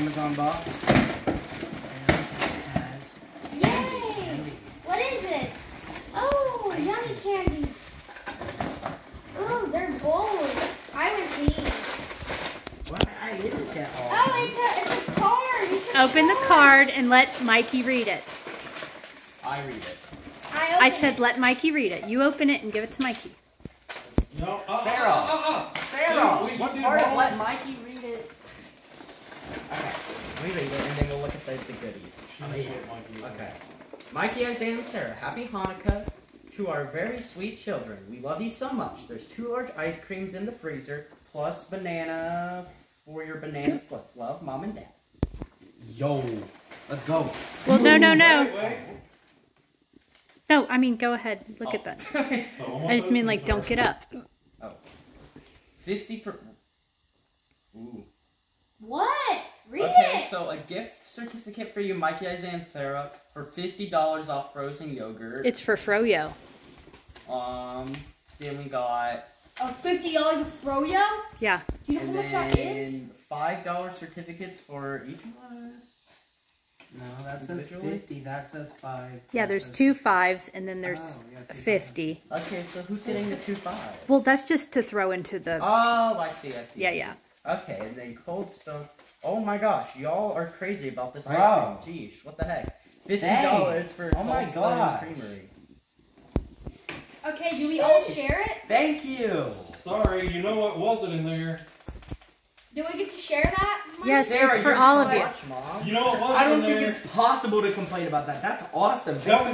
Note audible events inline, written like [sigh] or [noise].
Amazon box. And it! What is it? Oh, Ice yummy candy. Oh, they're gold. I want these. What? I didn't get all. Oh, it's a, it's a card. It's a Open the card and let Mikey read it. I read it. I, I said it. let Mikey read it. You open it and give it to Mikey. No, uh, Sarah. Uh, uh, uh, Sarah, Dude, what part did of let. Mikey read it? Okay, let me read it and then we'll look at the, the goodies. Oh, yeah. Okay. Mikey, Isaiah, and Sarah, happy Hanukkah to our very sweet children. We love you so much. There's two large ice creams in the freezer, plus banana for your banana splits. Love, Mom and Dad. Yo, let's go. Well, no, no, Wait, no. wait. No, I mean, go ahead. Look at that. Oh. [laughs] I'm just mean, like, don't get up. Oh. Fifty per. Ooh. What? Read so a gift certificate for you, Mikey, Isaiah, and Sarah, for fifty dollars off frozen yogurt. It's for Froyo. um. Then we got, Oh, fifty dollars of Froyo. Yeah. Do you know and how much that is? then five dollar certificates for each of us. No, that says Individually? 50. That says 5. Yeah, that there's says- two fives and then there's Oh, yeah, a two 50. Okay, so who's getting the two fives? Well, that's just to throw into the. Oh, I see, I see. Yeah, I see. yeah. Okay, and then Cold Stone. Oh my gosh, y'all are crazy about this ice Bro. cream. Jeez, what the heck? Fifty dollars for Oh Cold my Stone gosh. Creamery. Okay, do we all share it? Thank you. Sorry, you know what wasn't in there? Do we get to share that? Mike? Yes, Sarah, it's for all of you. Much, Mom. You know what wasn't I don't in think there? it's possible to complain about that. That's awesome. Tell